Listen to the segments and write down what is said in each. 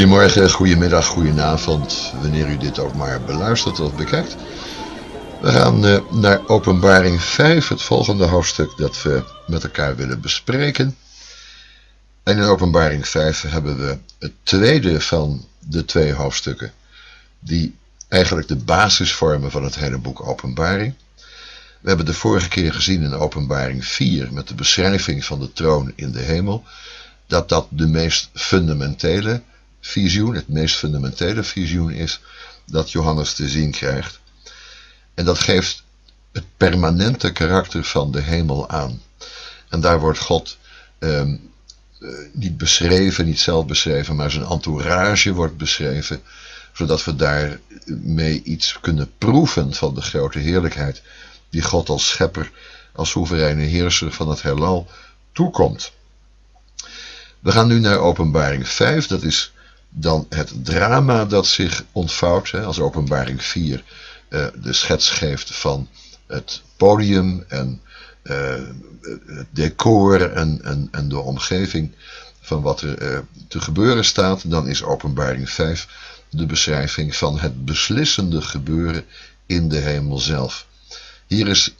Goedemorgen, goedemiddag, goedenavond, wanneer u dit ook maar beluistert of bekijkt. We gaan uh, naar openbaring 5, het volgende hoofdstuk dat we met elkaar willen bespreken. En in openbaring 5 hebben we het tweede van de twee hoofdstukken, die eigenlijk de basis vormen van het hele boek openbaring. We hebben de vorige keer gezien in openbaring 4 met de beschrijving van de troon in de hemel, dat dat de meest fundamentele visioen, het meest fundamentele visioen is dat Johannes te zien krijgt. En dat geeft het permanente karakter van de hemel aan. En daar wordt God ehm, eh, niet beschreven, niet zelf beschreven, maar zijn entourage wordt beschreven, zodat we daarmee iets kunnen proeven van de grote heerlijkheid die God als schepper, als soevereine heerser van het heelal toekomt. We gaan nu naar openbaring 5, dat is dan het drama dat zich ontvouwt, hè, als openbaring 4 uh, eh, de schets geeft van het podium en uh, het decor en, en, de omgeving van wat er uh, te gebeuren staat, dan is openbaring 5 de beschrijving van het beslissende gebeuren in de hemel zelf. Hier is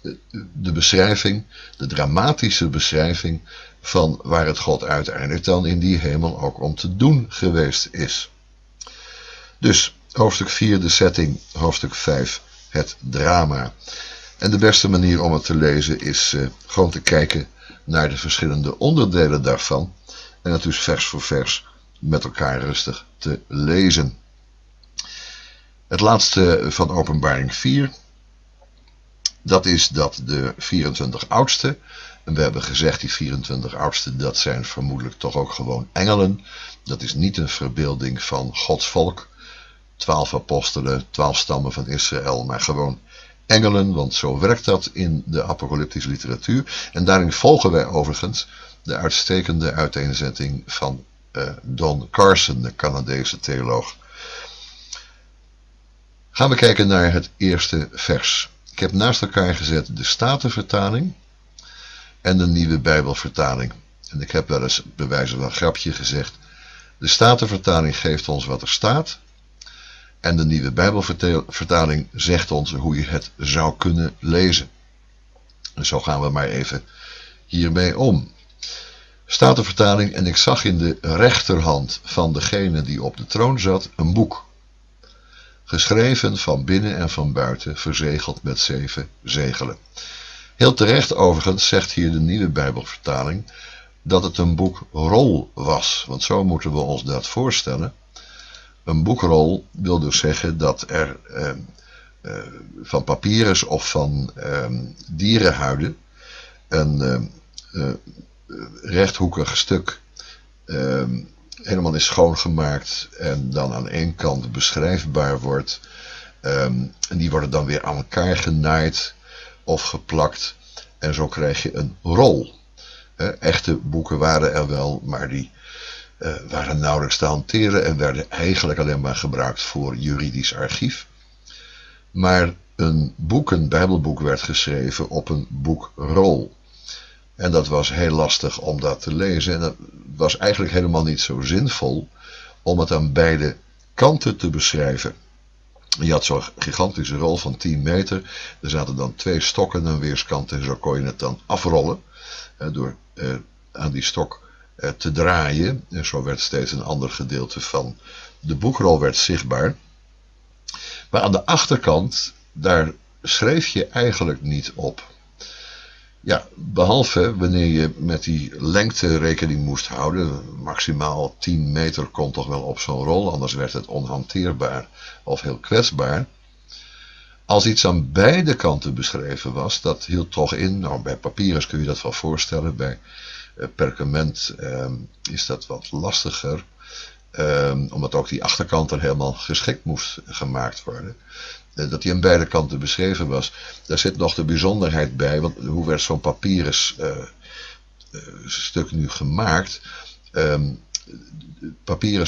de beschrijving, de dramatische beschrijving van waar het God uiteindelijk dan in die hemel ook om te doen geweest is. Dus hoofdstuk 4 de setting, hoofdstuk 5 het drama. En de beste manier om het te lezen is uh, gewoon te kijken naar de verschillende onderdelen daarvan. En het dus vers voor vers met elkaar rustig te lezen. Het laatste van openbaring 4, dat is dat de 24 oudsten en we hebben gezegd, die 24 oudsten, dat zijn vermoedelijk toch ook gewoon engelen. Dat is niet een verbeelding van Gods volk. Twaalf apostelen, twaalf stammen van Israël, maar gewoon engelen, want zo werkt dat in de apocalyptische literatuur. En daarin volgen wij overigens de uitstekende uiteenzetting van uh, Don Carson, de Canadese theoloog. Gaan we kijken naar het eerste vers. Ik heb naast elkaar gezet de Statenvertaling en de nieuwe Bijbelvertaling. En ik heb wel eens bij wijze van een grapje gezegd, de Statenvertaling geeft ons wat er staat en de nieuwe Bijbelvertaling zegt ons hoe je het zou kunnen lezen. En zo gaan we maar even hiermee om. Statenvertaling en ik zag in de rechterhand van degene die op de troon zat een boek. Geschreven van binnen en van buiten, verzegeld met zeven zegelen. Heel terecht overigens zegt hier de nieuwe Bijbelvertaling dat het een boekrol was. Want zo moeten we ons dat voorstellen. Een boekrol wil dus zeggen dat er eh, eh, van papyrus of van eh, dierenhuiden een eh, eh, rechthoekig stuk ehm, helemaal is schoongemaakt en dan aan één kant beschrijfbaar wordt. Ehm, en die worden dan weer aan elkaar genaaid of geplakt. En zo krijg je een rol. echte boeken waren er wel, maar die uh, waren nauwelijks te hanteren en werden eigenlijk alleen maar gebruikt voor juridisch archief. Maar een boek, een bijbelboek werd geschreven op een boekrol. En dat was heel lastig om dat te lezen. En dat was eigenlijk helemaal niet zo zinvol om het aan beide kanten te beschrijven. Je had zo'n gigantische rol van 10 meter. Er zaten dan twee stokken aan weerskanten en zo kon je het dan afrollen. door eh, aan die stok eh, te draaien. En zo werd steeds een ander gedeelte van de boekrol werd zichtbaar. Maar aan de achterkant, daar schreef je eigenlijk niet op. Ja, behalve wanneer je met die lengte rekening moest houden, maximaal 10 meter kon toch wel op zo'n rol, anders werd het onhanteerbaar of heel kwetsbaar. Als iets aan beide kanten beschreven was, dat hield toch in, nou bij papieren kun je dat wel voorstellen, bij eh, perkament eh, is dat wat lastiger, eh, omdat ook die achterkant er helemaal geschikt moest gemaakt worden. Eh, dat die aan beide kanten beschreven was. Daar zit nog de bijzonderheid bij, want hoe werd zo'n papieren uh, uh, stuk nu gemaakt? Um,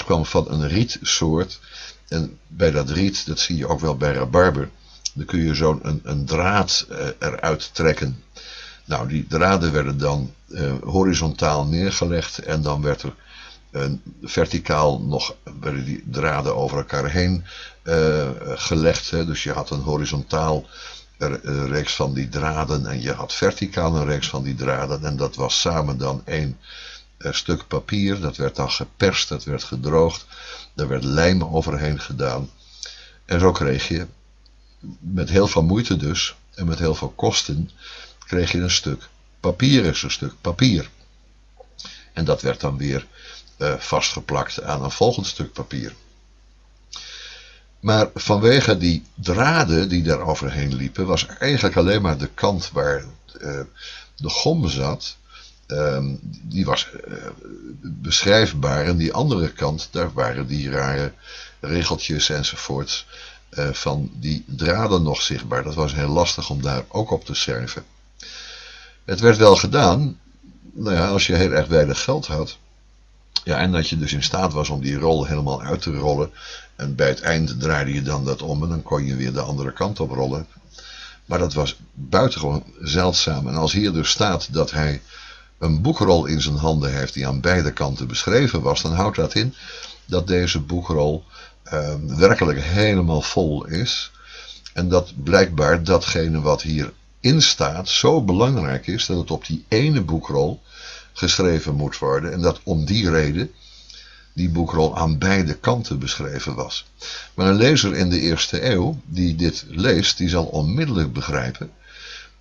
kwam van een rietsoort. En bij dat riet, dat zie je ook wel bij rabarber, dan kun je zo'n een, draad eruit trekken. Nou, die draden werden dan horizontaal neergelegd en dan werd er verticaal nog werden die draden over elkaar heen uh, gelegd. Hè. Dus je had een horizontaal reeks van die draden en je had verticaal een reeks van die draden. En dat was samen dan één stuk papier. Dat werd dan geperst, dat werd gedroogd. Daar werd lijm overheen gedaan. En zo kreeg je, met heel veel moeite dus, en met heel veel kosten, kreeg je een stuk papier, is een stuk papier. En dat werd dan weer vastgeplakt aan een volgend stuk papier. Maar vanwege die draden die daar overheen liepen, was eigenlijk alleen maar de kant waar uh, de gom zat, um, die was uh, beschrijfbaar. En die andere kant, daar waren die rare regeltjes enzovoorts van die draden nog zichtbaar. Dat was heel lastig om daar ook op te schrijven. Het werd wel gedaan, nou ja, als je heel erg weinig geld had. Ja, en dat je dus in staat was om die rol helemaal uit te rollen. En bij het eind draaide je dan dat om en dan kon je weer de andere kant op rollen. Maar dat was buitengewoon zeldzaam. En als hier dus staat dat hij een boekrol in zijn handen heeft die aan beide kanten beschreven was, dan houdt dat in dat deze boekrol uh, werkelijk helemaal vol is. En dat blijkbaar datgene wat hierin staat zo belangrijk is dat het op die ene boekrol geschreven moet worden. En dat om die reden die boekrol aan beide kanten beschreven was. Maar een lezer in de eerste eeuw die dit leest, die zal onmiddellijk begrijpen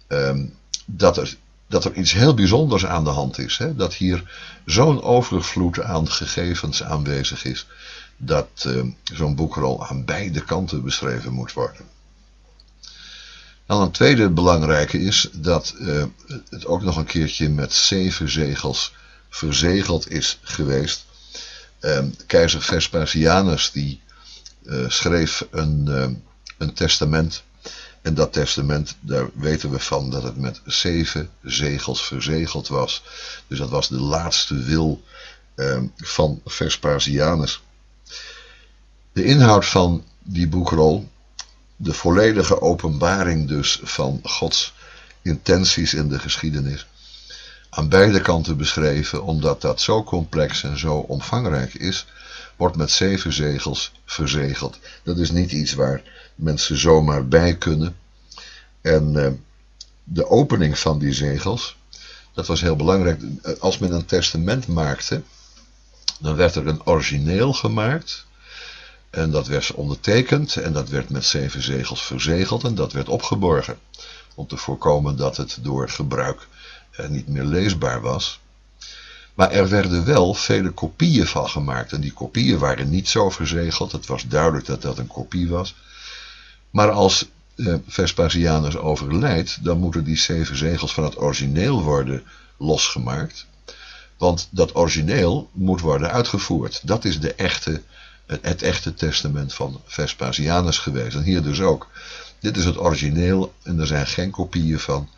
ehm, dat, er, dat er iets heel bijzonders aan de hand is. Hè? Dat hier zo'n overvloed aan gegevens aanwezig is, dat ehm, zo'n boekrol aan beide kanten beschreven moet worden. Dan een tweede belangrijke is dat uh, het ook nog een keertje met zeven zegels verzegeld is geweest. Uh, keizer Vespasianus die uh, schreef een, een testament. En dat testament, daar weten we van dat het met zeven zegels verzegeld was. Dus dat was de laatste wil ehm, van Vespasianus. De inhoud van die boekrol de volledige openbaring dus van Gods intenties in de geschiedenis aan beide kanten beschreven, omdat dat zo complex en zo omvangrijk is, wordt met zeven zegels verzegeld. Dat is niet iets waar mensen zomaar bij kunnen. En eh, de opening van die zegels, dat was heel belangrijk. Als men een testament maakte, dan werd er een origineel gemaakt en dat werd ondertekend en dat werd met zeven zegels verzegeld en dat werd opgeborgen. Om te voorkomen dat het door gebruik eh, niet meer leesbaar was. Maar er werden wel vele kopieën van gemaakt. En die kopieën waren niet zo verzegeld. Het was duidelijk dat dat een kopie was. Maar als eh, Vespasianus overlijdt, dan moeten die zeven zegels van het origineel worden losgemaakt. Want dat origineel moet worden uitgevoerd. Dat is de echte het, echte testament van Vespasianus geweest. En hier dus ook. Dit is het origineel en er zijn geen kopieën van.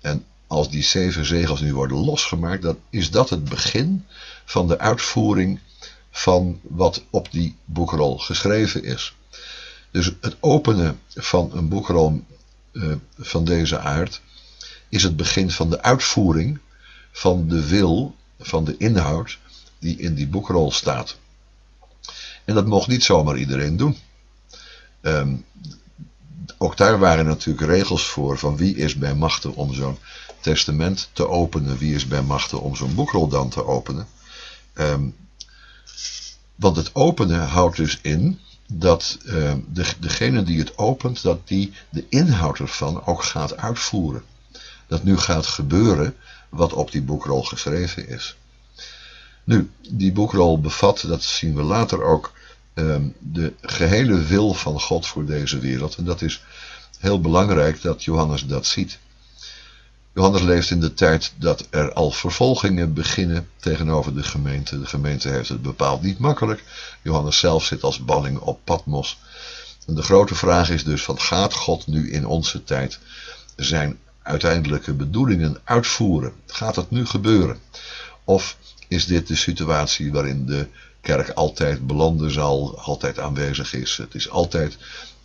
En als die zeven zegels nu worden losgemaakt, dan is dat het begin van de uitvoering van wat op die boekrol geschreven is. Dus het openen van een boekrol uh, van deze aard is het begin van de uitvoering van de wil, van de inhoud die in die boekrol staat. En dat mocht niet zomaar iedereen doen. Ehm, ook daar waren natuurlijk regels voor van wie is bij machten om zo'n testament te openen, wie is bij machten om zo'n boekrol dan te openen. Um, want het openen houdt dus in dat uh, de, degene die het opent, dat die de inhoud ervan ook gaat uitvoeren. Dat nu gaat gebeuren wat op die boekrol geschreven is. Nu, die boekrol bevat, dat zien we later ook, ehm, de gehele wil van God voor deze wereld. En dat is heel belangrijk dat Johannes dat ziet. Johannes leeft in de tijd dat er al vervolgingen beginnen tegenover de gemeente. De gemeente heeft het bepaald niet makkelijk. Johannes zelf zit als balling op Patmos. En de grote vraag is dus van gaat God nu in onze tijd zijn uiteindelijke bedoelingen uitvoeren? Gaat het nu gebeuren? Of is dit de situatie waarin de kerk altijd belanden zal, altijd aanwezig is. Het is altijd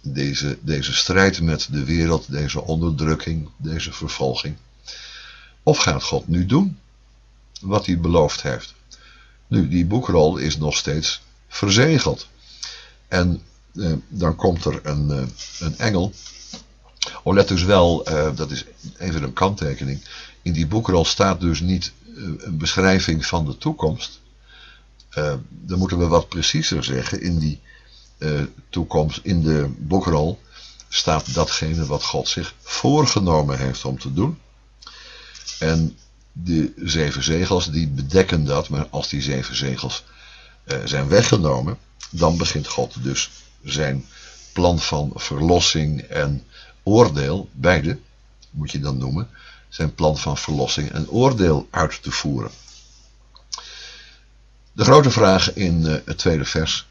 deze, deze strijd met de wereld, deze onderdrukking, deze vervolging. Of gaat God nu doen wat hij beloofd heeft? Nu, die boekrol is nog steeds verzegeld. En eh, dan komt er een, eh, een engel. Oh, let dus wel, eh, dat is even een kanttekening. In die boekrol staat dus niet eh, een beschrijving van de toekomst. Uh, dan moeten we wat preciezer zeggen. In die uh, toekomst, in de boekrol, staat datgene wat God zich voorgenomen heeft om te doen. En de zeven zegels die bedekken dat, maar als die zeven zegels uh, zijn weggenomen, dan begint God dus zijn plan van verlossing en oordeel, beide moet je dan noemen, zijn plan van verlossing en oordeel uit te voeren. De grote vraag in uh, het tweede vers.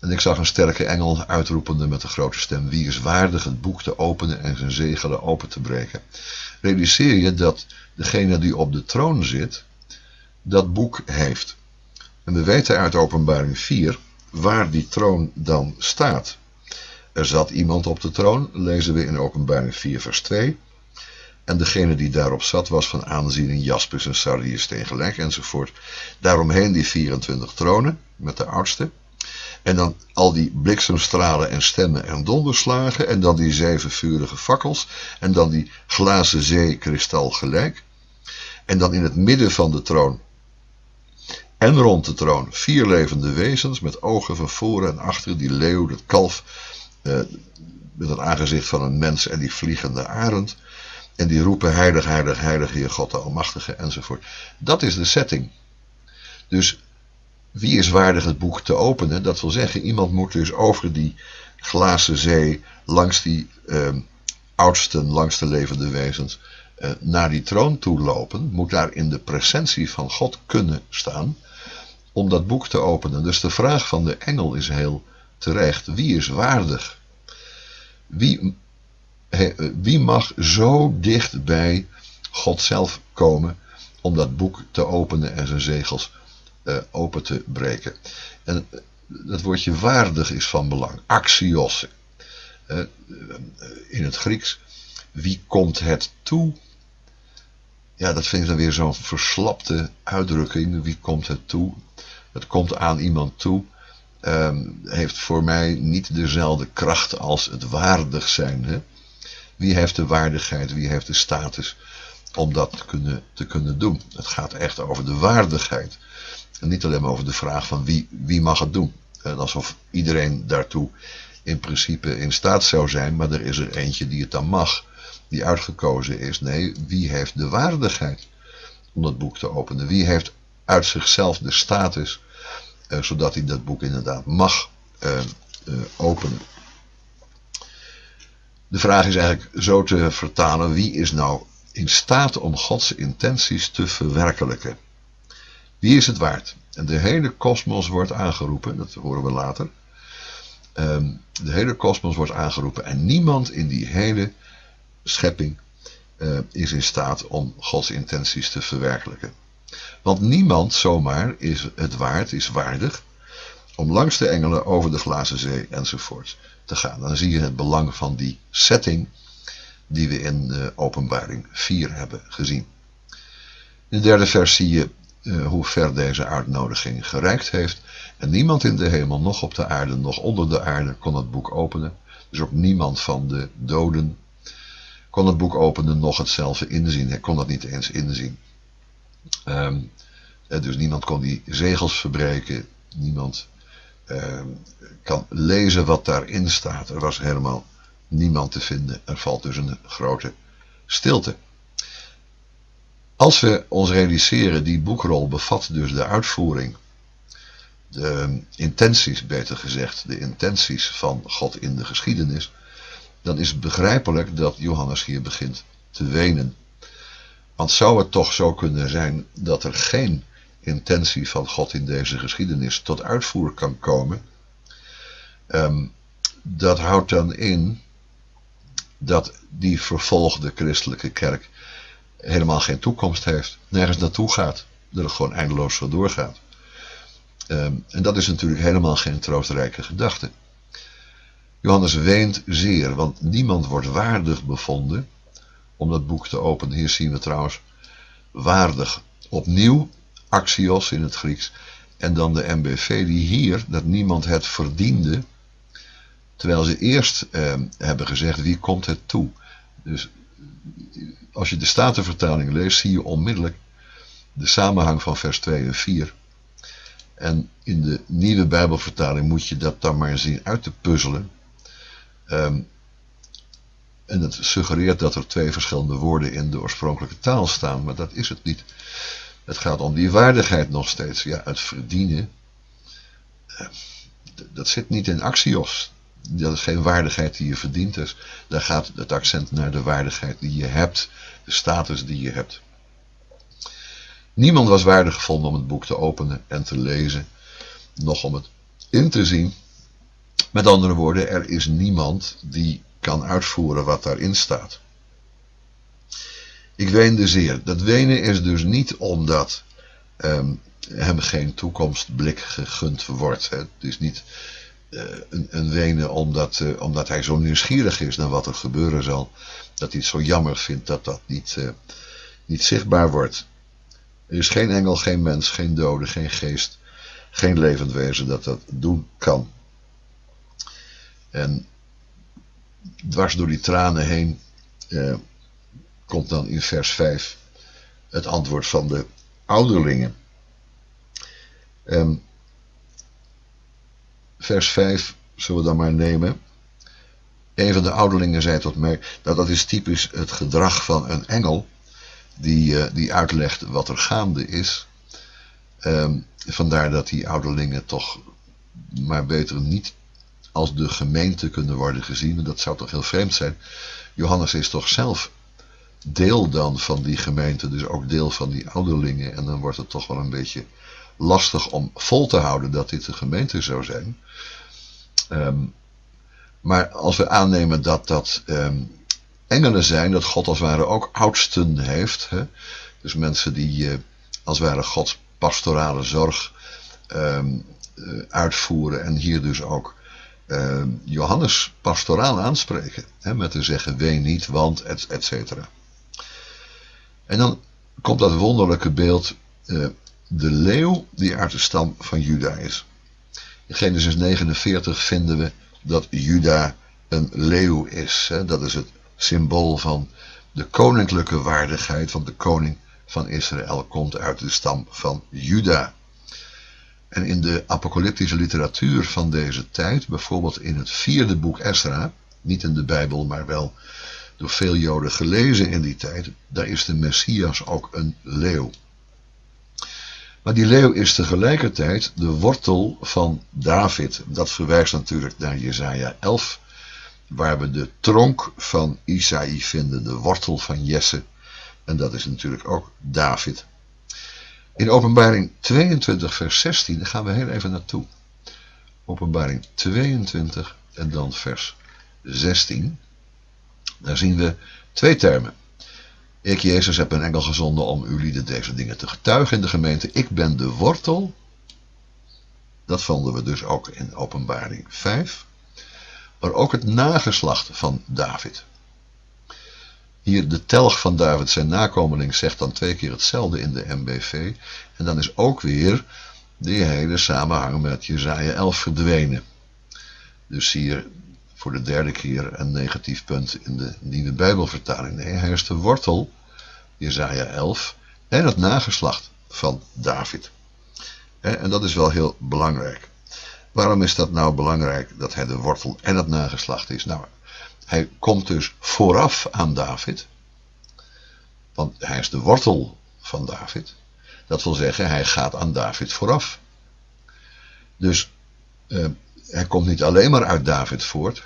En ik zag een sterke engel uitroepende met een grote stem. Wie is waardig het boek te openen en zijn zegelen open te breken? Realiseer je dat degene die op de troon zit, dat boek heeft. En we weten uit openbaring 4 waar die troon dan staat. Er zat iemand op de troon, lezen we in openbaring 4 vers 2. En degene die daarop zat was van aanzien in jaspis en sardius tegelijk enzovoort. Daaromheen die 24 tronen met de oudste. En dan al die bliksemstralen en stemmen en donderslagen. En dan die zeven vurige fakkels. En dan die glazen zee kristal gelijk. En dan in het midden van de troon. En rond de troon vier levende wezens met ogen van voren en achter. Die leeuw, het kalf. Eh, met het aangezicht van een mens en die vliegende arend. En die roepen heilig, heilig, heilig, Heer God de Almachtige enzovoort. Dat is de setting. Dus wie is waardig het boek te openen? Dat wil zeggen, iemand moet dus over die glazen zee, langs die eh, oudsten, langs de levende wezens, eh, naar die troon toe lopen. Moet daar in de presentie van God kunnen staan om dat boek te openen. Dus de vraag van de engel is heel terecht. Wie is waardig? Wie wie mag zo dicht bij God zelf komen om dat boek te openen en zijn zegels uh, open te breken. En dat woordje waardig is van belang. Axios. Uh, in het Grieks. Wie komt het toe? Ja, dat vind ik dan weer zo'n verslapte uitdrukking. Wie komt het toe? Het komt aan iemand toe. Um, heeft voor mij niet dezelfde kracht als het waardig zijn. Hè? Wie heeft de waardigheid, wie heeft de status om dat te kunnen, te kunnen doen? Het gaat echt over de waardigheid. En niet alleen maar over de vraag van wie, wie mag het doen. En alsof iedereen daartoe in principe in staat zou zijn, maar er is er eentje die het dan mag, die uitgekozen is. Nee, wie heeft de waardigheid om dat boek te openen? Wie heeft uit zichzelf de status, eh, zodat hij dat boek inderdaad mag eh, eh, openen? De vraag is eigenlijk zo te vertalen, wie is nou in staat om Gods intenties te verwerkelijken? Wie is het waard? En de hele kosmos wordt aangeroepen, dat horen we later. Ehm, de hele kosmos wordt aangeroepen en niemand in die hele schepping uh, is in staat om Gods intenties te verwerkelijken. Want niemand zomaar is het waard, is waardig, om langs de engelen over de glazen zee enzovoort te gaan. Dan zie je het belang van die setting die we in openbaring 4 hebben gezien. In de derde vers zie je uh, hoe ver deze uitnodiging gereikt heeft. En niemand in de hemel, nog op de aarde, nog onder de aarde kon het boek openen. Dus ook niemand van de doden kon het boek openen, nog hetzelfde inzien. Hij kon dat niet eens inzien. Um, dus niemand kon die zegels verbreken. Niemand uh, kan lezen wat daarin staat. Er was helemaal niemand te vinden. Er valt dus een grote stilte. Als we ons realiseren, die boekrol bevat dus de uitvoering, de intenties beter gezegd, de intenties van God in de geschiedenis, dan is het begrijpelijk dat Johannes hier begint te wenen. Want zou het toch zo kunnen zijn dat er geen intentie van God in deze geschiedenis tot uitvoer kan komen? Um, dat houdt dan in dat die vervolgde christelijke kerk helemaal geen toekomst heeft, nergens naartoe gaat, dat het gewoon eindeloos zo doorgaat. Um, en dat is natuurlijk helemaal geen troostrijke gedachte. Johannes weent zeer, want niemand wordt waardig bevonden om dat boek te openen. Hier zien we trouwens waardig opnieuw, axios in het Grieks, En dan de MBV die hier, dat niemand het verdiende. Terwijl ze eerst eh, hebben gezegd, wie komt het toe? Dus als je de Statenvertaling leest, zie je onmiddellijk de samenhang van vers 2 en 4. En in de nieuwe Bijbelvertaling moet je dat dan maar zien uit te puzzelen. Ehm, en dat suggereert dat er twee verschillende woorden in de oorspronkelijke taal staan, maar dat is het niet. Het gaat om die waardigheid nog steeds. Ja, het verdienen, eh, dat zit niet in axios. Dat is geen waardigheid die je verdient. Dus daar gaat het accent naar de waardigheid die je hebt, de status die je hebt. Niemand was waardig gevonden om het boek te openen en te lezen, nog om het in te zien. Met andere woorden, er is niemand die kan uitvoeren wat daarin staat. Ik weende zeer. Dat wenen is dus niet omdat um, hem geen toekomstblik gegund wordt. Het is niet uh, een, een, wenen omdat, uh, omdat hij zo nieuwsgierig is naar wat er gebeuren zal. Dat hij het zo jammer vindt dat dat niet, uh, niet zichtbaar wordt. Er is geen engel, geen mens, geen dode, geen geest, geen levend wezen dat dat doen kan. En dwars door die tranen heen eh, komt dan in vers 5 het antwoord van de ouderlingen. Um, vers 5 zullen we dan maar nemen. Een van de ouderlingen zei tot mij, dat dat is typisch het gedrag van een engel die, uh, die uitlegt wat er gaande is. Um, vandaar dat die ouderlingen toch maar beter niet als de gemeente kunnen worden gezien. dat zou toch heel vreemd zijn. Johannes is toch zelf deel dan van die gemeente, dus ook deel van die ouderlingen. En dan wordt het toch wel een beetje lastig om vol te houden dat dit de gemeente zou zijn. Um, maar als we aannemen dat dat um, engelen zijn, dat God als het ware ook oudsten heeft. Hè? Dus mensen die uh, als het ware Gods pastorale zorg um, uh, uitvoeren en hier dus ook Johannes pastoraal aanspreken. Hè, met te zeggen, ween niet, want, et, et cetera. En dan komt dat wonderlijke beeld, uh, de leeuw die uit de stam van Juda is. In Genesis 49 vinden we dat Juda een leeuw is. Hè. Dat is het symbool van de koninklijke waardigheid, want de koning van Israël komt uit de stam van Juda. En in de apocalyptische literatuur van deze tijd, bijvoorbeeld in het vierde boek Esra, niet in de Bijbel, maar wel door veel Joden gelezen in die tijd, daar is de Messias ook een leeuw. Maar die leeuw is tegelijkertijd de wortel van David. Dat verwijst natuurlijk naar Jesaja 11, waar we de tronk van Isaïe vinden, de wortel van Jesse. En dat is natuurlijk ook David. In openbaring 22 vers 16, daar gaan we heel even naartoe. Openbaring 22 en dan vers 16. Daar zien we twee termen. Ik, Jezus, heb een engel gezonden om jullie deze dingen te getuigen in de gemeente. Ik ben de wortel. Dat vonden we dus ook in openbaring 5. Maar ook het nageslacht van David. Hier de telg van David, zijn nakomeling, zegt dan twee keer hetzelfde in de MBV. En dan is ook weer die hele samenhang met Jezaja 11 verdwenen. Dus hier voor de derde keer een negatief punt in de nieuwe Bijbelvertaling. Nee, hij is de wortel, Jezaja 11, en het nageslacht van David. En dat is wel heel belangrijk. Waarom is dat nou belangrijk dat hij de wortel en het nageslacht is? Nou, hij komt dus vooraf aan David. Want hij is de wortel van David. Dat wil zeggen, hij gaat aan David vooraf. Dus uh, hij komt niet alleen maar uit David voort.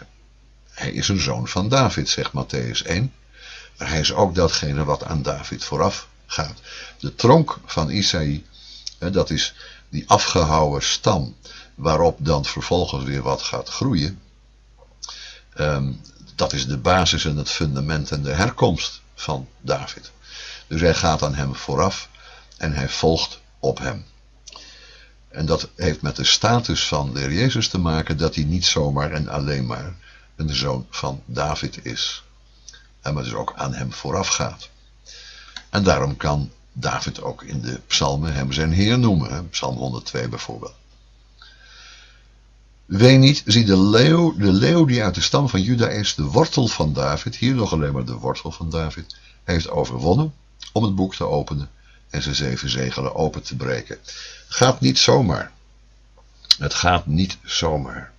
Hij is een zoon van David, zegt Matthäus 1. Maar hij is ook datgene wat aan David vooraf gaat. De tronk van Isaïe, dat is die afgehouwen stam, waarop dan vervolgens weer wat gaat groeien. Um, dat is de basis en het fundament en de herkomst van David. Dus hij gaat aan hem vooraf en hij volgt op hem. En dat heeft met de status van de heer Jezus te maken dat hij niet zomaar en alleen maar een zoon van David is. En maar dus ook aan hem vooraf gaat. En daarom kan David ook in de psalmen hem zijn Heer noemen. Psalm 102 bijvoorbeeld. Ween niet, zie de leeuw, de leeuw die uit de stam van Juda is, de wortel van David, hier nog alleen maar de wortel van David, heeft overwonnen om het boek te openen en zijn zeven zegelen open te breken. Gaat niet zomaar. Het gaat niet zomaar.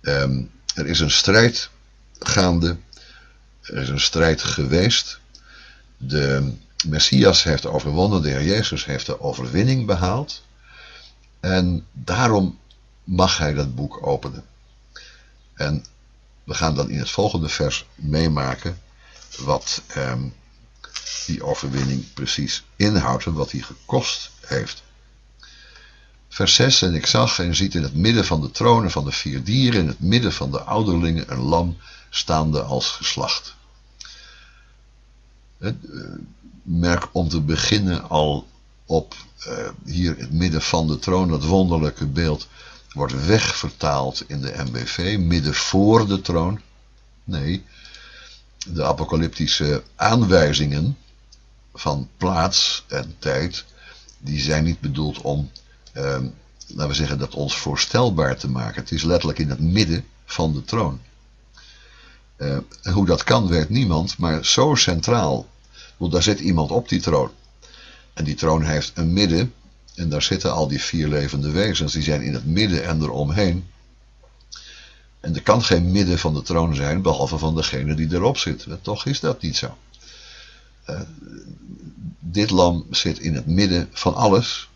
Ehm, er is een strijd gaande. Er is een strijd geweest. De Messias heeft overwonnen. De Heer Jezus heeft de overwinning behaald. En daarom mag hij dat boek openen. En we gaan dan in het volgende vers meemaken wat ehm, die overwinning precies inhoudt en wat die gekost heeft. Vers 6, en ik zag en ziet in het midden van de tronen van de vier dieren, in het midden van de ouderlingen, een lam staande als geslacht. Eh, merk om te beginnen al op uh, hier in het midden van de troon, dat wonderlijke beeld, wordt wegvertaald in de MBV, midden voor de troon. Nee, de apocalyptische aanwijzingen van plaats en tijd, die zijn niet bedoeld om, eh, laten we zeggen, dat ons voorstelbaar te maken. Het is letterlijk in het midden van de troon. Uh, hoe dat kan, weet niemand, maar zo centraal. Want daar zit iemand op die troon. En die troon heeft een midden. En daar zitten al die vier levende wezens. Die zijn in het midden en eromheen. En er kan geen midden van de troon zijn, behalve van degene die erop zit. Toch is dat niet zo. Uh, dit lam zit in het midden van alles.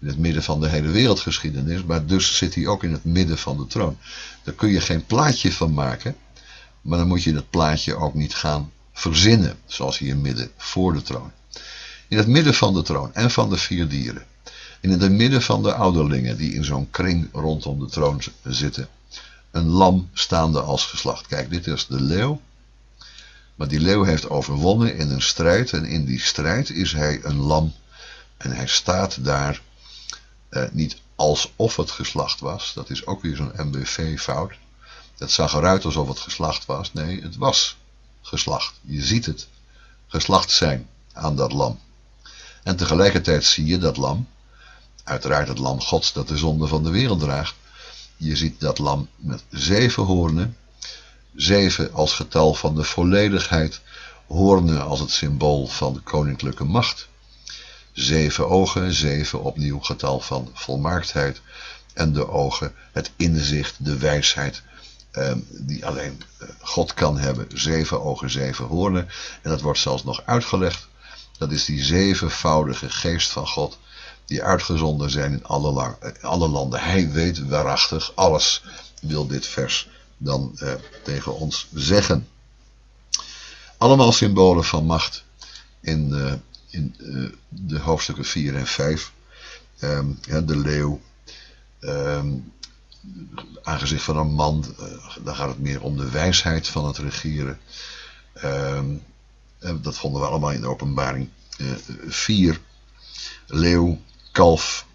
In het midden van de hele wereldgeschiedenis. Maar dus zit hij ook in het midden van de troon. Daar kun je geen plaatje van maken. Maar dan moet je dat plaatje ook niet gaan verzinnen. Zoals hier midden voor de troon. In het midden van de troon en van de vier dieren. In het midden van de ouderlingen die in zo'n kring rondom de troon zitten. Een lam staande als geslacht. Kijk, dit is de leeuw. Maar die leeuw heeft overwonnen in een strijd. En in die strijd is hij een lam. En hij staat daar eh, niet alsof het geslacht was. Dat is ook weer zo'n MBV-fout. Het zag eruit alsof het geslacht was. Nee, het was geslacht. Je ziet het geslacht zijn aan dat lam. En tegelijkertijd zie je dat lam, uiteraard het lam gods dat de zonde van de wereld draagt. Je ziet dat lam met zeven hoornen, zeven als getal van de volledigheid, hoornen als het symbool van koninklijke macht. Zeven ogen, zeven opnieuw getal van volmaaktheid. En de ogen, het inzicht, de wijsheid, Ehm, die alleen eh, God kan hebben. Zeven ogen, zeven hoornen. En dat wordt zelfs nog uitgelegd. Dat is die zevenvoudige geest van God. Die uitgezonden zijn in alle, eh, alle landen. Hij weet waarachtig alles. Wil dit vers dan uh, tegen ons zeggen. Allemaal symbolen van macht. In, uh, in de hoofdstukken 4 en 5. Um, ehm, ja, de leeuw. Um, aangezicht van een man, uh, dan gaat het meer om de wijsheid van het regeren. Uh, dat vonden we allemaal in de openbaring 4. Uh, leeuw, kalf,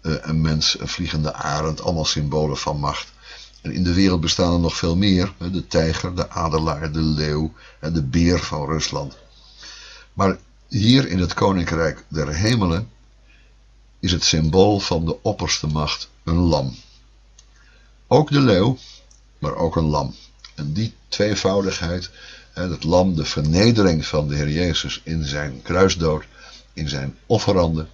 een mens, een vliegende arend, allemaal symbolen van macht. En in de wereld bestaan er nog veel meer. De tijger, de adelaar, de leeuw en de beer van Rusland. Maar hier in het koninkrijk der hemelen is het symbool van de opperste macht een lam. Ook de leeuw, maar ook een lam. En die tweevoudigheid, het lam, de vernedering van de Heer Jezus in zijn kruisdood, in zijn offeranden,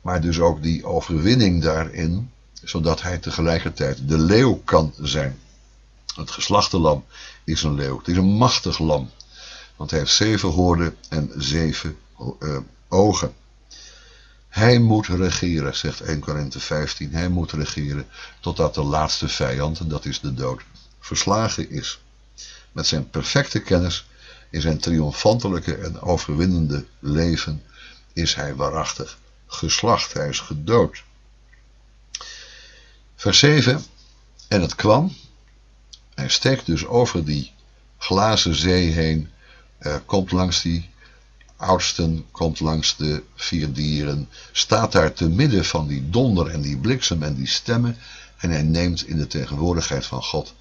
maar dus ook die overwinning daarin, zodat hij tegelijkertijd de leeuw kan zijn. Het geslachte lam is een leeuw. Het is een machtig lam, want hij heeft zeven hoorden en zeven uh, ogen. Hij moet regeren, zegt 1 Korinthe 15. Hij moet regeren totdat de laatste vijand, en dat is de dood, verslagen is. Met zijn perfecte kennis, in zijn triomfantelijke en overwinnende leven, is hij waarachtig geslacht. Hij is gedood. Vers 7. En het kwam. Hij steekt dus over die glazen zee heen, komt langs die oudsten komt langs de vier dieren, staat daar te midden van die donder en die bliksem en die stemmen en hij neemt in de tegenwoordigheid van God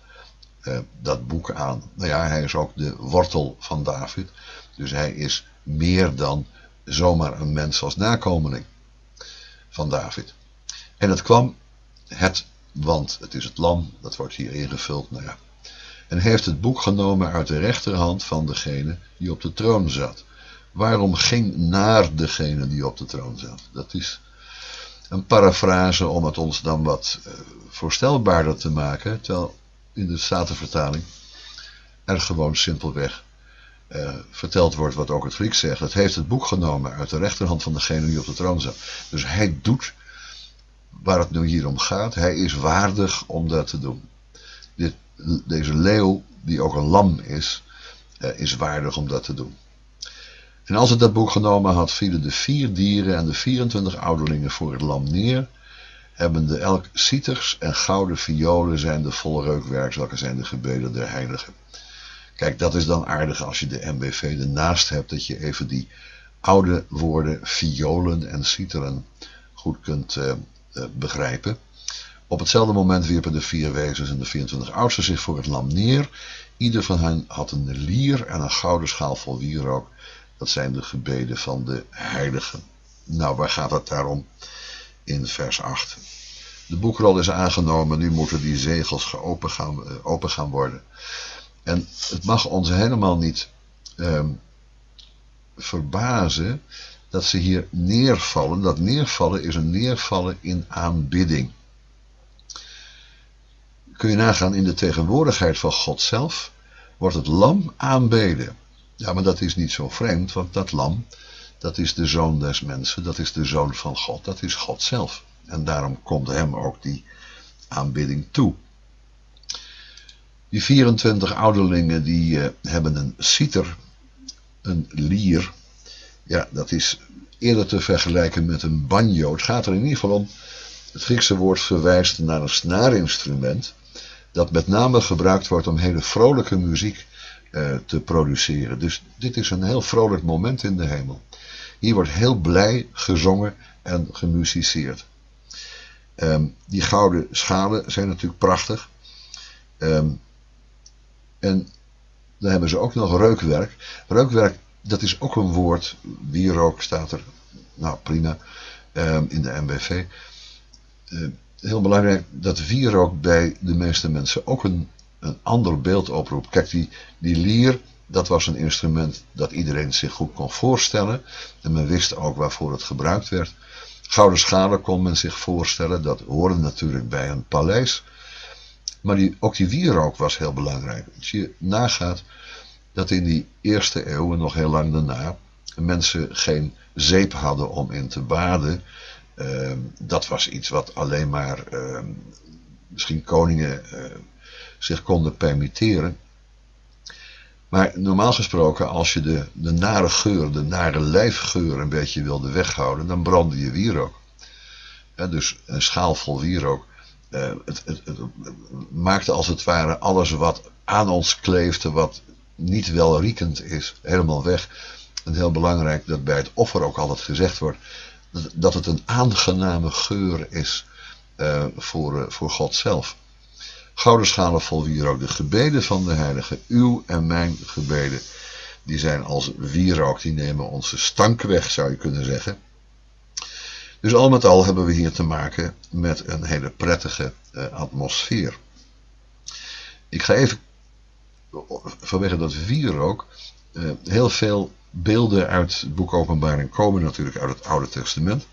eh, dat boek aan. Nou ja, hij is ook de wortel van David, dus hij is meer dan zomaar een mens als nakomeling van David. En het kwam het, want het is het lam, dat wordt hier ingevuld, nou ja. En heeft het boek genomen uit de rechterhand van degene die op de troon zat. Waarom ging naar degene die op de troon zat? Dat is een parafrase om het ons dan wat uh, voorstelbaarder te maken, terwijl in de Statenvertaling er gewoon simpelweg uh, verteld wordt wat ook het Grieks zegt. Het heeft het boek genomen uit de rechterhand van degene die op de troon zat. Dus hij doet waar het nu hier om gaat. Hij is waardig om dat te doen. Dit, deze leeuw, die ook een lam is, uh, is waardig om dat te doen. En als het dat boek genomen had, vielen de vier dieren en de 24 ouderlingen voor het lam neer, hebben de elk cieters en gouden violen zijn de volle reukwerk, welke zijn de gebeden der heiligen. Kijk, dat is dan aardig als je de MBV ernaast hebt, dat je even die oude woorden violen en citeren goed kunt uh, begrijpen. Op hetzelfde moment wierpen de vier wezens en de 24 oudsten zich voor het lam neer. Ieder van hen had een lier en een gouden schaal vol wierook. Dat zijn de gebeden van de heiligen. Nou, waar gaat het daarom? In vers 8. De boekrol is aangenomen, nu moeten die zegels geopen gaan, uh, open gaan worden. En het mag ons helemaal niet um, verbazen dat ze hier neervallen. Dat neervallen is een neervallen in aanbidding. Kun je nagaan, in de tegenwoordigheid van God zelf wordt het lam aanbeden. Ja, maar dat is niet zo vreemd, want dat lam, dat is de zoon des mensen, dat is de zoon van God, dat is God zelf. En daarom komt hem ook die aanbidding toe. Die 24 ouderlingen die uh, hebben een citer, een lier. Ja, dat is eerder te vergelijken met een banjo. Het gaat er in ieder geval om, het Griekse woord verwijst naar een snaarinstrument dat met name gebruikt wordt om hele vrolijke muziek uh, te produceren. Dus dit is een heel vrolijk moment in de hemel. Hier wordt heel blij gezongen en gemusiceerd. Um, die gouden schalen zijn natuurlijk prachtig. Um, en dan hebben ze ook nog reukwerk. Reukwerk, dat is ook een woord. Wierook staat er. Nou, prima. Um, in de MBV. Uh, heel belangrijk dat wierook bij de meeste mensen ook een, een ander beeld oproept. Kijk, die, die lier, dat was een instrument dat iedereen zich goed kon voorstellen. En men wist ook waarvoor het gebruikt werd. Gouden schalen kon men zich voorstellen. Dat hoorde natuurlijk bij een paleis. Maar die, ook die wierook was heel belangrijk. Als je nagaat dat in die eerste eeuw en nog heel lang daarna mensen geen zeep hadden om in te baden. Uh, dat was iets wat alleen maar uh, misschien koningen uh, zich konden permitteren. Maar normaal gesproken, als je de, de nare geur, de nare lijfgeur een beetje wilde weghouden, dan brandde je wierook. Ja, dus een schaal vol wierook uh, het, het, het, maakte als het ware alles wat aan ons kleefde, wat niet welriekend is, helemaal weg. En heel belangrijk dat bij het offer ook altijd gezegd wordt dat, het een aangename geur is uh, voor, uh, voor God zelf. Gouden schalen vol wierook, de gebeden van de heilige, uw en mijn gebeden, die zijn als wierook, die nemen onze stank weg, zou je kunnen zeggen. Dus al met al hebben we hier te maken met een hele prettige uh, atmosfeer. Ik ga even, vanwege dat wierook, uh, heel veel beelden uit het boek Openbaring komen natuurlijk uit het Oude Testament.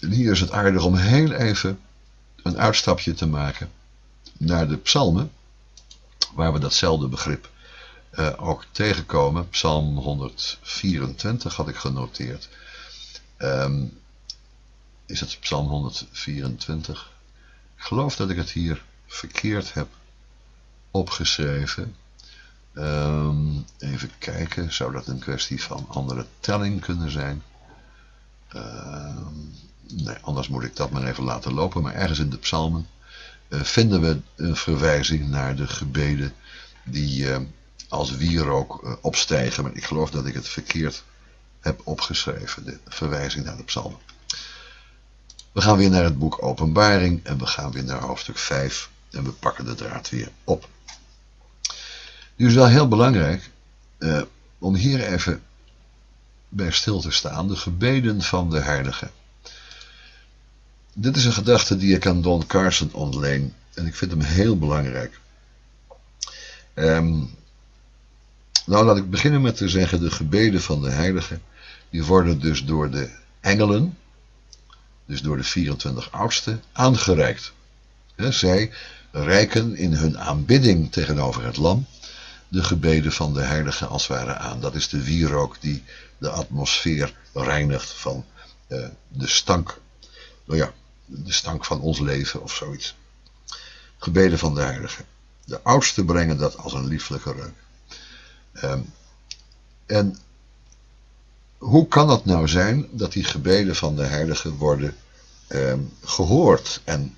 En hier is het aardig om heel even een uitstapje te maken naar de psalmen, waar we datzelfde begrip uh, ook tegenkomen. Psalm 124 had ik genoteerd. Um, is het Psalm 124? Ik geloof dat ik het hier verkeerd heb opgeschreven. Um, even kijken, zou dat een kwestie van andere telling kunnen zijn? Um, nee, anders moet ik dat maar even laten lopen. Maar ergens in de psalmen uh, vinden we een verwijzing naar de gebeden die uh, als wierook uh, opstijgen. Maar ik geloof dat ik het verkeerd heb opgeschreven, de verwijzing naar de psalmen. We gaan weer naar het boek Openbaring en we gaan weer naar hoofdstuk 5 en we pakken de draad weer op. Nu is wel heel belangrijk uh, om hier even bij stil te staan, de gebeden van de heiligen. Dit is een gedachte die ik aan Don Carson ontleen en ik vind hem heel belangrijk. Um, nou, laat ik beginnen met te zeggen, de gebeden van de heiligen, die worden dus door de engelen, dus door de 24 oudsten, aangereikt. zij reiken in hun aanbidding tegenover het lam de gebeden van de heilige als het ware aan. Dat is de wierook die de atmosfeer reinigt van uh, de stank, nou ja, de stank van ons leven of zoiets. Gebeden van de heilige. De oudsten brengen dat als een lieflijke reuk. Um, en hoe kan het nou zijn dat die gebeden van de heilige worden um, gehoord en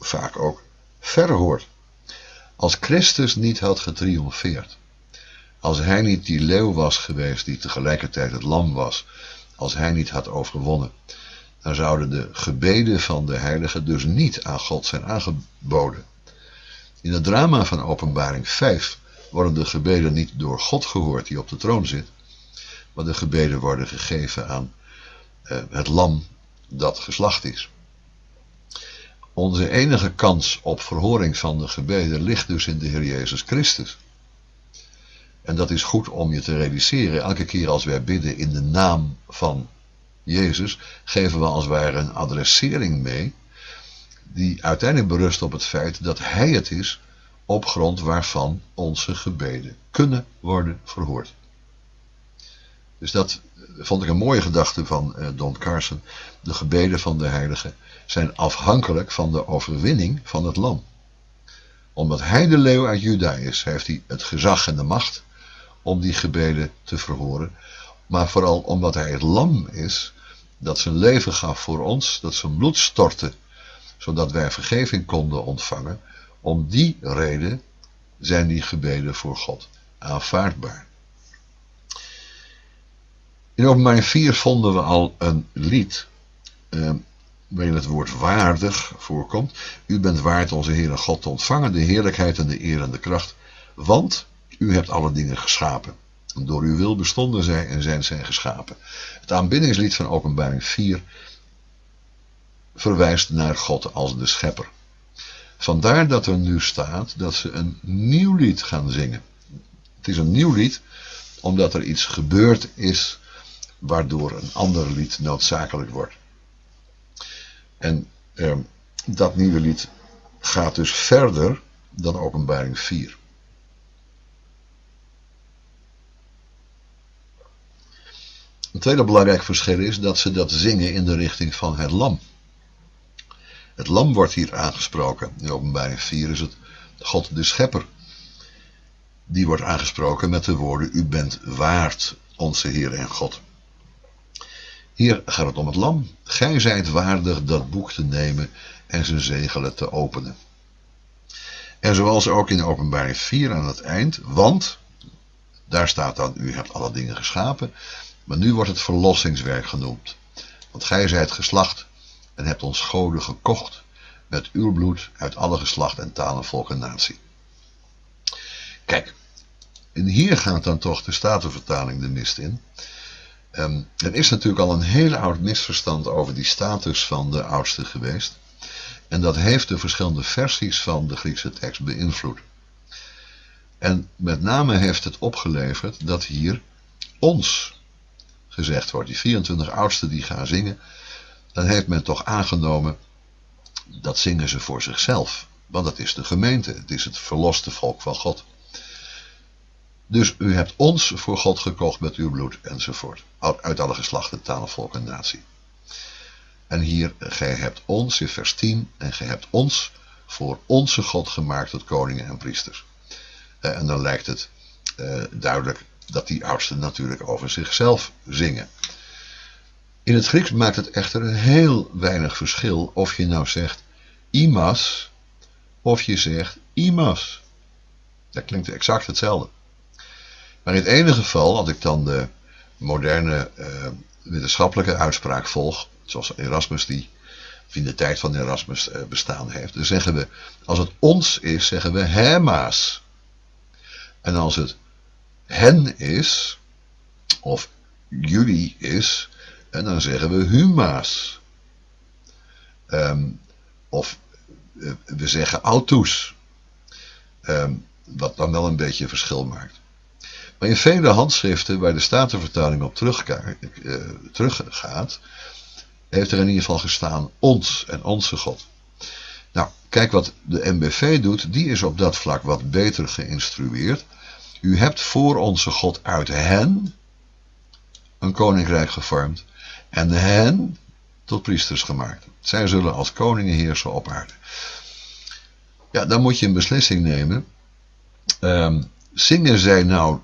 vaak ook verhoord? Als Christus niet had getriomfeerd, als hij niet die leeuw was geweest die tegelijkertijd het lam was, als hij niet had overwonnen, dan zouden de gebeden van de heilige dus niet aan God zijn aangeboden. In het drama van Openbaring 5 worden de gebeden niet door God gehoord die op de troon zit, maar de gebeden worden gegeven aan uh, het lam dat geslacht is. Onze enige kans op verhoring van de gebeden ligt dus in de Heer Jezus Christus. En dat is goed om je te realiseren. Elke keer als wij bidden in de naam van Jezus, geven we als ware een adressering mee, die uiteindelijk berust op het feit dat Hij het is op grond waarvan onze gebeden kunnen worden verhoord. Dus dat vond ik een mooie gedachte van eh, Don Carson. De gebeden van de heiligen zijn afhankelijk van de overwinning van het lam. Omdat hij de leeuw uit Juda is, heeft hij het gezag en de macht om die gebeden te verhoren. Maar vooral omdat hij het lam is, dat zijn leven gaf voor ons, dat zijn bloed stortte, zodat wij vergeving konden ontvangen. Om die reden zijn die gebeden voor God aanvaardbaar. In openbaring 4 vonden we al een lied eh, waarin het woord waardig voorkomt. U bent waard onze Heere God te ontvangen, de heerlijkheid en de eer en de kracht, want u hebt alle dingen geschapen. Door uw wil bestonden zij en zijn zij geschapen. Het aanbiddingslied van openbaring 4 verwijst naar God als de schepper. Vandaar dat er nu staat dat ze een nieuw lied gaan zingen. Het is een nieuw lied omdat er iets gebeurd is waardoor een ander lied noodzakelijk wordt. En eh, dat nieuwe lied gaat dus verder dan openbaring 4. Een tweede belangrijk verschil is dat ze dat zingen in de richting van het lam. Het lam wordt hier aangesproken. In openbaring 4 is het God de schepper. Die wordt aangesproken met de woorden, u bent waard, onze Heer en God. Hier gaat het om het lam. Gij zijt waardig dat boek te nemen en zijn zegelen te openen. En zoals ook in openbaring 4 aan het eind, want, daar staat dan, u hebt alle dingen geschapen, maar nu wordt het verlossingswerk genoemd. Want gij zijt geslacht en hebt ons goden gekocht met uw bloed uit alle geslacht en talen, volk en natie. Kijk, en hier gaat dan toch de Statenvertaling de mist in. Um, er is natuurlijk al een heel oud misverstand over die status van de oudste geweest. En dat heeft de verschillende versies van de Griekse tekst beïnvloed. En met name heeft het opgeleverd dat hier ons gezegd wordt. Die 24 oudsten die gaan zingen, dan heeft men toch aangenomen dat zingen ze voor zichzelf. Want dat is de gemeente, het is het verloste volk van God. Dus u hebt ons voor God gekocht met uw bloed enzovoort. Uit alle geslachten, talen, volk en natie. En hier, gij hebt ons in vers 10, en gij hebt ons voor onze God gemaakt tot koningen en priesters. Eh, en dan lijkt het uh, duidelijk dat die oudsten natuurlijk over zichzelf zingen. In het Grieks maakt het echter heel weinig verschil of je nou zegt imas of je zegt imas. Dat klinkt exact hetzelfde. Maar in het ene geval, als ik dan de moderne uh, wetenschappelijke uitspraak volg, zoals Erasmus die in de tijd van Erasmus uh, bestaan heeft, dan zeggen we, als het ons is, zeggen we hema's. En als het hen is, of jullie is, en dan zeggen we huma's. Ehm, of eh, we zeggen autus. Ehm, wat dan wel een beetje verschil maakt. Maar in vele handschriften waar de Statenvertaling op uh, teruggaat, heeft er in ieder geval gestaan ons en onze God. Nou, kijk wat de MBV doet, die is op dat vlak wat beter geïnstrueerd. U hebt voor onze God uit hen een koninkrijk gevormd en hen tot priesters gemaakt. Zij zullen als koningen heersen op aarde. Ja, dan moet je een beslissing nemen. Um, zingen zij nou,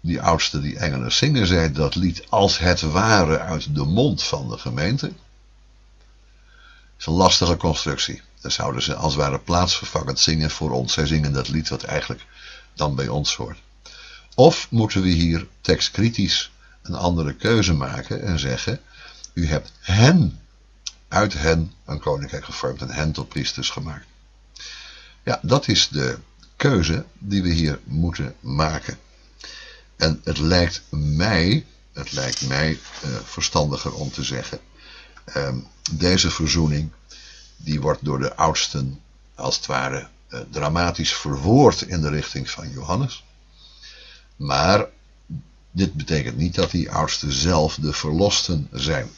die oudste, die engelen, zingen zij dat lied als het ware uit de mond van de gemeente? Is een lastige constructie. Dan zouden ze als het ware plaatsvervangend zingen voor ons. Zij zingen dat lied wat eigenlijk dan bij ons hoort. Of moeten we hier tekstkritisch een andere keuze maken en zeggen: U hebt hen, uit hen een koninkrijk gevormd en hen tot priesters gemaakt. Ja, dat is de keuze die we hier moeten maken. En het lijkt mij, het lijkt mij uh, verstandiger om te zeggen, uh, deze verzoening, die wordt door de oudsten als het ware uh, dramatisch verwoord in de richting van Johannes. Maar dit betekent niet dat die oudsten zelf de verlosten zijn.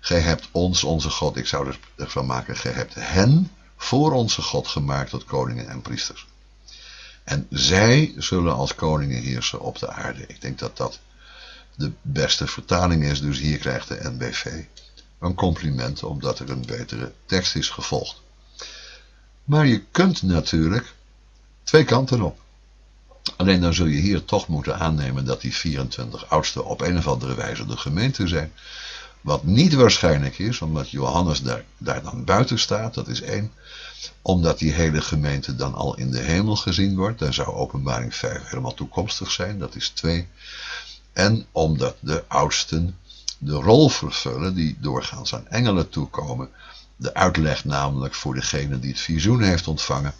Gij hebt ons, onze God, ik zou ervan maken, gij hebt hen voor onze God gemaakt tot koningen en priesters. En zij zullen als koningen heersen op de aarde. Ik denk dat dat de beste vertaling is, dus hier krijgt de NBV een compliment omdat er een betere tekst is gevolgd. Maar je kunt natuurlijk twee kanten op. Alleen dan zul je hier toch moeten aannemen dat die 24 oudsten op een of andere wijze de gemeente zijn. Wat niet waarschijnlijk is, omdat Johannes daar, dan buiten staat, dat is één. Omdat die hele gemeente dan al in de hemel gezien wordt, daar zou openbaring 5 helemaal toekomstig zijn, dat is twee. En omdat de oudsten de rol vervullen die doorgaans aan engelen toekomen. De uitleg namelijk voor degene die het visioen heeft ontvangen.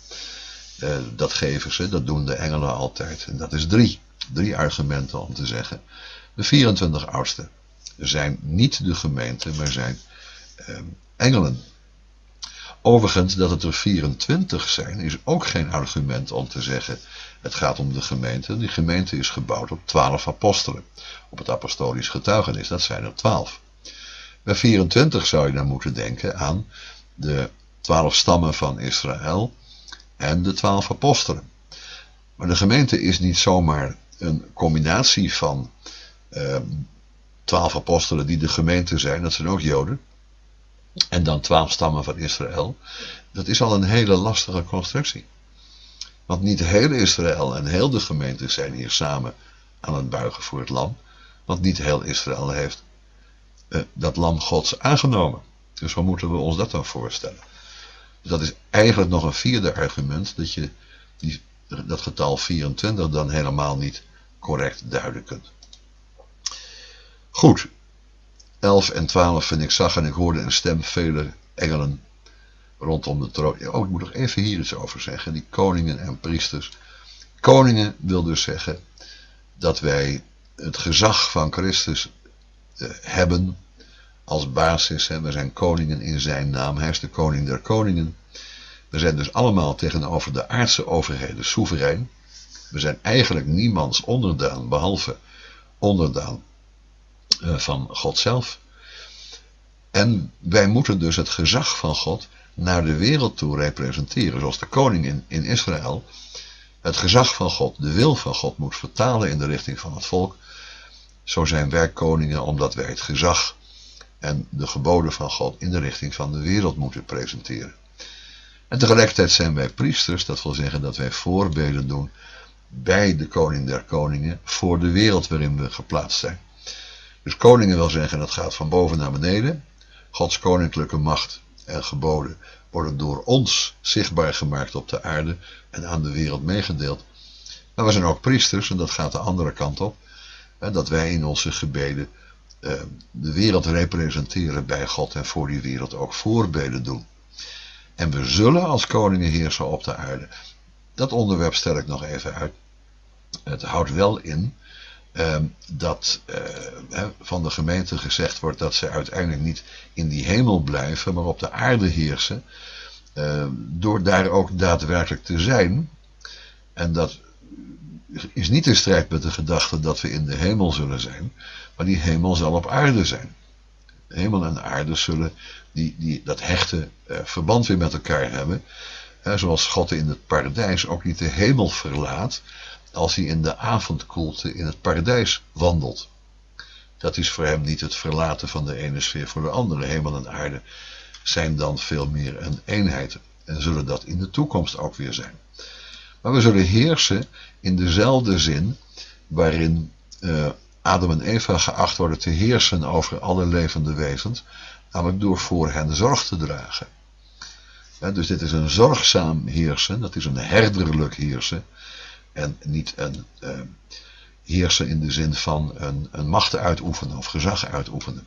Eh, dat geven ze, dat doen de engelen altijd. En dat is drie. Drie argumenten om te zeggen. De 24 oudsten zijn niet de gemeente, maar zijn eh, engelen. Overigens, dat het er 24 zijn, is ook geen argument om te zeggen: het gaat om de gemeente. Die gemeente is gebouwd op 12 apostelen. Op het apostolisch getuigenis, dat zijn er 12. Bij 24 zou je dan moeten denken aan de 12 stammen van Israël en de twaalf apostelen. Maar de gemeente is niet zomaar een combinatie van ehm, twaalf apostelen die de gemeente zijn, dat zijn ook Joden, en dan twaalf stammen van Israël. Dat is al een hele lastige constructie. Want niet heel Israël en heel de gemeente zijn hier samen aan het buigen voor het lam. Want niet heel Israël heeft uh, dat lam Gods aangenomen. Dus hoe moeten we ons dat dan voorstellen? Dus dat is eigenlijk nog een vierde argument dat je die, dat getal 24 dan helemaal niet correct duiden kunt. Goed, 11 en 12 vind ik zag en ik hoorde een stem vele engelen rondom de troon. Oh, ik moet nog even hier iets over zeggen. Die koningen en priesters. Koningen wil dus zeggen dat wij het gezag van Christus eh, hebben als basis. We zijn koningen in zijn naam. Hij is de koning der koningen. We zijn dus allemaal tegenover de aardse overheden soeverein. We zijn eigenlijk niemands onderdaan, behalve onderdaan van God zelf. En wij moeten dus het gezag van God naar de wereld toe representeren. Zoals de koning in, in Israël het gezag van God, de wil van God moet vertalen in de richting van het volk. Zo zijn wij koningen omdat wij het gezag en de geboden van God in de richting van de wereld moeten presenteren. En tegelijkertijd zijn wij priesters, dat wil zeggen dat wij voorbeden doen bij de koning der koningen voor de wereld waarin we geplaatst zijn. Dus koningen wil zeggen dat gaat van boven naar beneden. Gods koninklijke macht en geboden worden door ons zichtbaar gemaakt op de aarde en aan de wereld meegedeeld. Maar we zijn ook priesters en dat gaat de andere kant op. Dat wij in onze gebeden eh, de wereld representeren bij God en voor die wereld ook voorbeden doen. En we zullen als koningen heersen op de aarde. Dat onderwerp stel ik nog even uit. Het houdt wel in ehm, dat eh, van de gemeente gezegd wordt dat ze uiteindelijk niet in die hemel blijven, maar op de aarde heersen. Ehm, door daar ook daadwerkelijk te zijn. En dat is niet in strijd met de gedachte dat we in de hemel zullen zijn, maar die hemel zal op aarde zijn. Hemel en aarde zullen die, die, dat hechte uh, verband weer met elkaar hebben. zoals God in het paradijs ook niet de hemel verlaat als hij in de avondkoelte in het paradijs wandelt. Dat is voor hem niet het verlaten van de ene sfeer voor de andere. Hemel en aarde zijn dan veel meer een eenheid en zullen dat in de toekomst ook weer zijn. Maar we zullen heersen in dezelfde zin waarin uh, Adam en Eva geacht worden te heersen over alle levende wezens, namelijk door voor hen zorg te dragen. dus dit is een zorgzaam heersen, dat is een herderlijk heersen en niet een uh, heersen in de zin van een, een macht uitoefenen of gezag uitoefenen.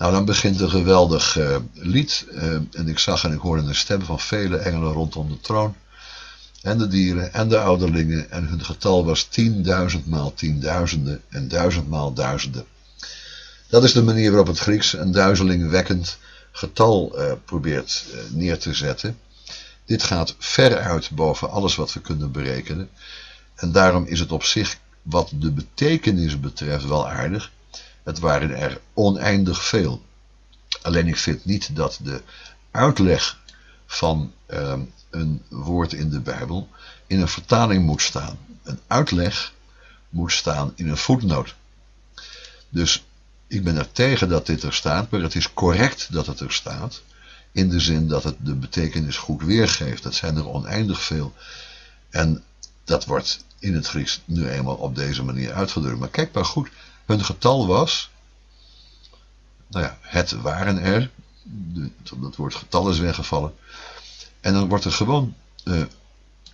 Nou, dan begint een geweldig uh, lied. Uh, en ik zag en ik hoorde de stem van vele engelen rondom de troon. En de dieren en de ouderlingen. En hun getal was tienduizend maal tienduizenden en duizend maal duizenden. Dat is de manier waarop het Grieks een duizelingwekkend getal uh, probeert neer te zetten. Dit gaat ver uit boven alles wat we kunnen berekenen. En daarom is het op zich wat de betekenis betreft wel aardig. Het waren er oneindig veel. Alleen ik vind niet dat de uitleg van uh, een woord in de Bijbel in een vertaling moet staan. Een uitleg moet staan in een voetnoot. Dus ik ben er tegen dat dit er staat, maar het is correct dat het er staat. In de zin dat het de betekenis goed weergeeft. Dat zijn er oneindig veel. En dat wordt in het Grieks nu eenmaal op deze manier uitgedrukt. Maar kijk maar goed, hun getal was, nou ja, het waren er, dat woord getal is weggevallen, en dan wordt er gewoon uh,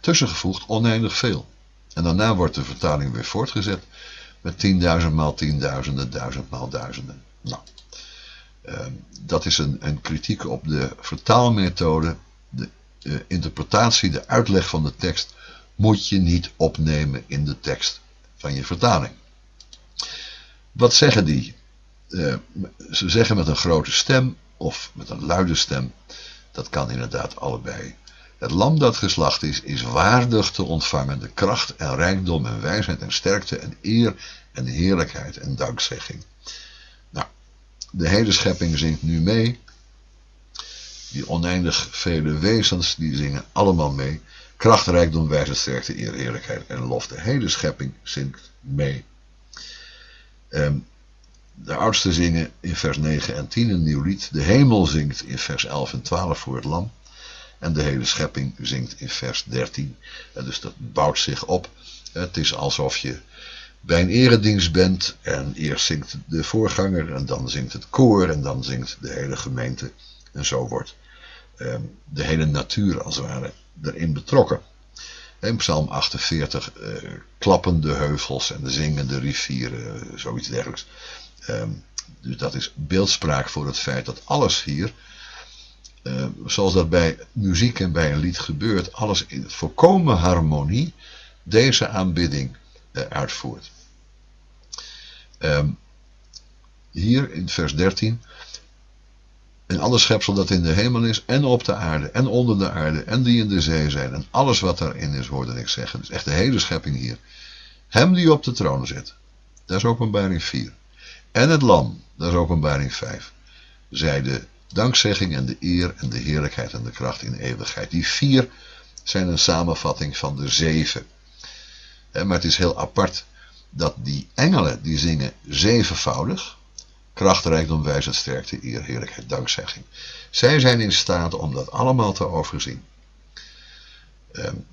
tussengevoegd oneindig veel. En daarna wordt de vertaling weer voortgezet met tienduizend maal tienduizenden, duizend maal duizenden. Nou, dat is een, een, kritiek op de vertaalmethode, de uh, interpretatie, de uitleg van de tekst moet je niet opnemen in de tekst van je vertaling. Wat zeggen die? Uh, ze zeggen met een grote stem of met een luide stem. Dat kan inderdaad allebei. Het lam dat geslacht is, is waardig te ontvangen de kracht en rijkdom en wijsheid en sterkte en eer en heerlijkheid en dankzegging. De hele schepping zingt nu mee. Die oneindig vele wezens, die zingen allemaal mee. Kracht, rijkdom, wijsheid, sterkte, eer, heerlijkheid en lof. De hele schepping zingt mee. Um, de oudsten zingen in vers 9 en 10 een nieuw lied. De hemel zingt in vers 11 en 12 voor het lam. En de hele schepping zingt in vers 13. En dus dat bouwt zich op. Het is alsof je bij een eredienst bent en eerst zingt de voorganger en dan zingt het koor en dan zingt de hele gemeente. En zo wordt ehm, de hele natuur als het ware erin betrokken. In Psalm 48 uh, klappen de heuvels en de zingende rivieren, zoiets dergelijks. Um, dus dat is beeldspraak voor het feit dat alles hier, uh, zoals dat bij muziek en bij een lied gebeurt, alles in volkomen harmonie deze aanbidding uh, uitvoert. Um, hier in vers 13 en alle schepsel dat in de hemel is, en op de aarde, en onder de aarde, en die in de zee zijn, en alles wat daarin is, hoorde ik zeggen. Dus echt de hele schepping hier. Hem die op de troon zit, dat is openbaring 4. En het lam, dat is openbaring 5. Zij de dankzegging en de eer en de heerlijkheid en de kracht in eeuwigheid. Die vier zijn een samenvatting van de zeven. Maar het is heel apart dat die engelen, die zingen zevenvoudig. Kracht, rijkdom, wijsheid, sterkte, eer, heerlijkheid, dankzegging. Zij zijn in staat om dat allemaal te overzien. Um,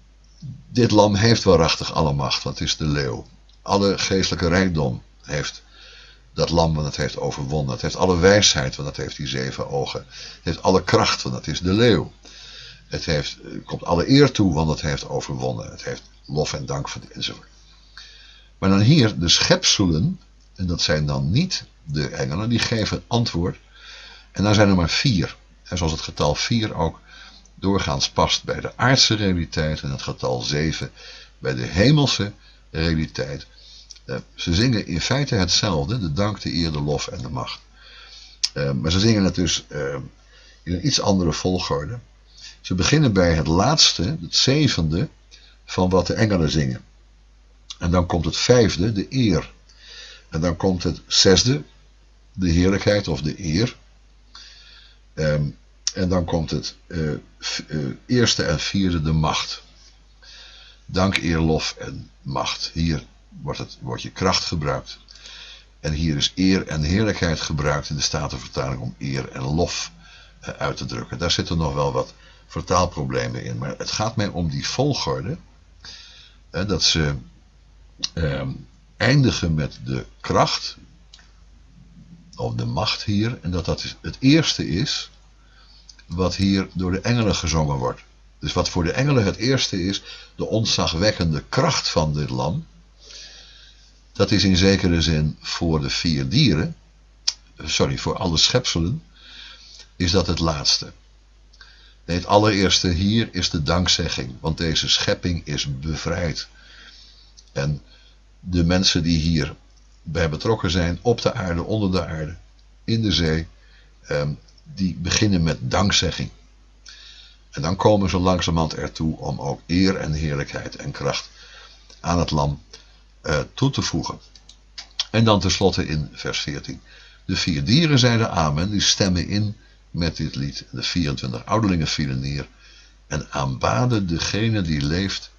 dit lam heeft waarachtig alle macht, want het is de leeuw. Alle geestelijke rijkdom heeft dat lam, want het heeft overwonnen. Het heeft alle wijsheid, want het heeft die zeven ogen. Het heeft alle kracht, want het is de leeuw. Het heeft, komt alle eer toe, want het heeft overwonnen. Het heeft lof en dank enzovoort. Maar dan hier, de schepselen, en dat zijn dan niet de engelen, die geven antwoord. En dan zijn er maar vier. En zoals het getal vier ook doorgaans past bij de aardse realiteit en het getal zeven bij de hemelse realiteit. Uh, ze zingen in feite hetzelfde, de dank, de eer, de lof en de macht. Uh, maar ze zingen het dus uh, in een iets andere volgorde. Ze beginnen bij het laatste, het zevende, van wat de engelen zingen. En dan komt het vijfde, de eer. En dan komt het zesde, de heerlijkheid of de eer. Um, en dan komt het uh, uh, eerste en vierde, de macht. Dank, eer, lof en macht. Hier wordt het woordje kracht gebruikt. En hier is eer en heerlijkheid gebruikt in de Statenvertaling om eer en lof uh, uit te drukken. Daar zitten nog wel wat vertaalproblemen in. Maar het gaat mij om die volgorde. dat ze um, eindigen met de kracht, of de macht hier, en dat dat het eerste is wat hier door de engelen gezongen wordt. Dus wat voor de engelen het eerste is, de ontzagwekkende kracht van dit lam, dat is in zekere zin voor de vier dieren, sorry, voor alle schepselen, is dat het laatste. Nee, het allereerste hier is de dankzegging, want deze schepping is bevrijd. En de mensen die hier bij betrokken zijn, op de aarde, onder de aarde, in de zee, ehm, die beginnen met dankzegging. En dan komen ze langzamerhand ertoe om ook eer en heerlijkheid en kracht aan het lam uh, toe te voegen. En dan tenslotte in vers 14. De vier dieren zeiden amen, die stemmen in met dit lied. De 24 ouderlingen vielen neer en aanbaden degene die leeft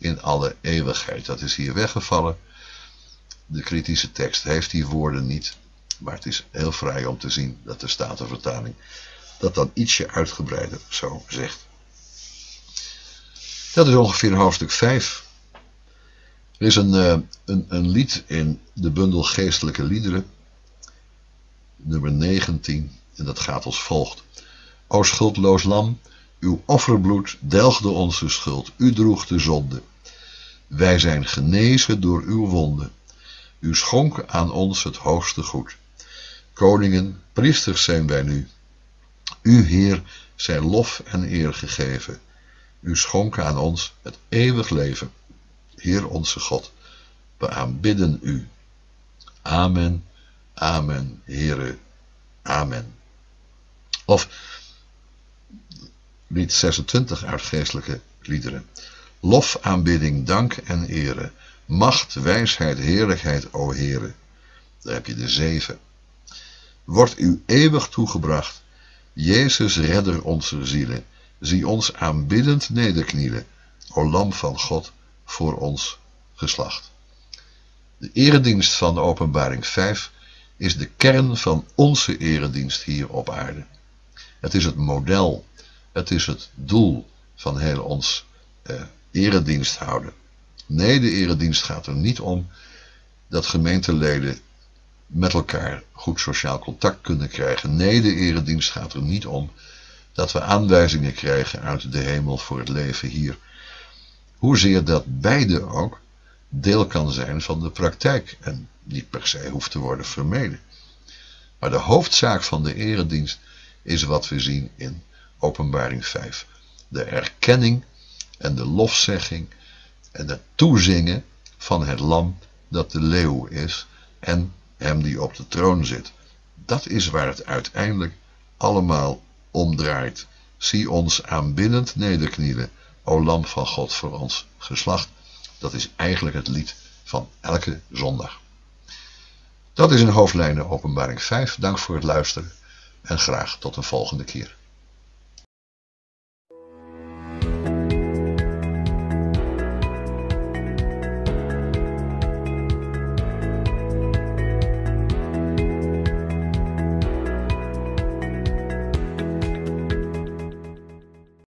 in alle eeuwigheid. Dat is hier weggevallen. De kritische tekst heeft die woorden niet. Maar het is heel vrij om te zien dat de Statenvertaling dat dan ietsje uitgebreider zo zegt. Dat is ongeveer hoofdstuk 5. Er is een, uh, een, een lied in de bundel Geestelijke Liederen, nummer 19, en dat gaat als volgt. O schuldloos lam, uw offerbloed delgde onze schuld, u droeg de zonde. Wij zijn genezen door uw wonden. U schonk aan ons het hoogste goed. Koningen, priesters zijn wij nu. U, Heer, zij lof en eer gegeven. U schonk aan ons het eeuwig leven. Heer onze God, we aanbidden u. Amen, amen, Heere, amen. Of lied 26 uit geestelijke liederen. Lof, aanbidding, dank en ere. Macht, wijsheid, heerlijkheid, o Heere. Daar heb je de zeven wordt u eeuwig toegebracht. Jezus, redder onze zielen, zie ons aanbiddend nederknielen, o lam van God, voor ons geslacht. De eredienst van de openbaring 5 is de kern van onze eredienst hier op aarde. Het is het model, het is het doel van heel ons eh, eredienst houden. Nee, de eredienst gaat er niet om dat gemeenteleden met elkaar goed sociaal contact kunnen krijgen. Nee, de eredienst gaat er niet om dat we aanwijzingen krijgen uit de hemel voor het leven hier. Hoezeer dat beide ook deel kan zijn van de praktijk en niet per se hoeft te worden vermeden. Maar de hoofdzaak van de eredienst is wat we zien in Openbaring 5. De erkenning en de lofzegging en het toezingen van het lam dat de leeuw is en hem die op de troon zit. Dat is waar het uiteindelijk allemaal om draait. Zie ons aanbiddend nederknielen, o lam van God voor ons geslacht. Dat is eigenlijk het lied van elke zondag. Dat is in hoofdlijnen openbaring 5. Dank voor het luisteren en graag tot een volgende keer.